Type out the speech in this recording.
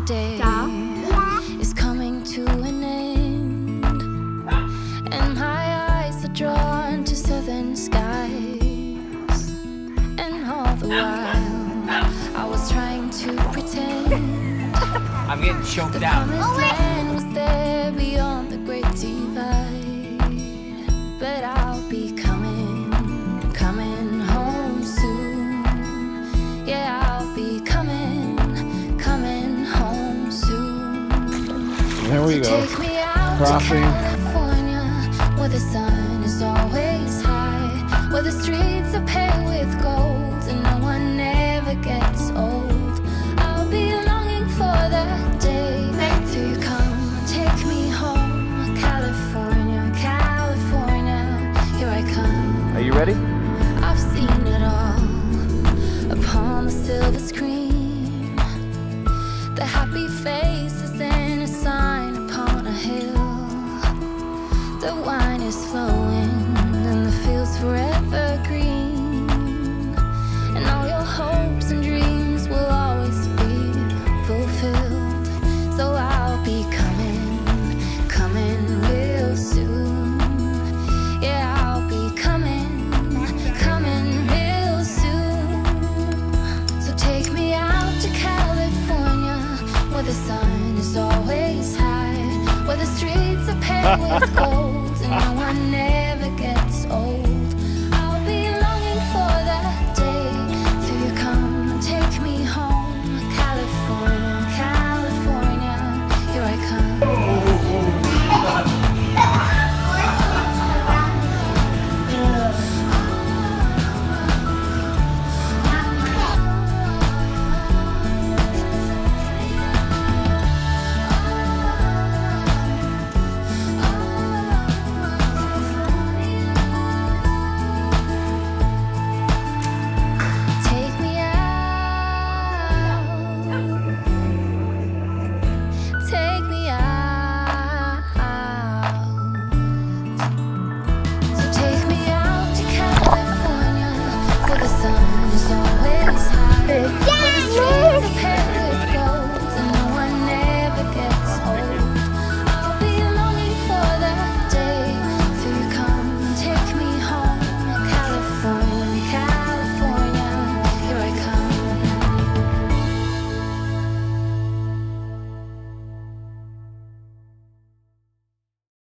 day Ja. is coming to an end, and my eyes are drawn to southern skies, and all the while I was trying to pretend I'm getting choked the out. promised land was there beyond the great divide. But I'll There we go. Take Crossing. California, where the sun is always high, where the streets are paved with gold, and no one ever gets old. I'll be longing for that day till you come take me home, California, California. Here I come. Are you ready? The sun is always high, where the streets are paved with gold, and no one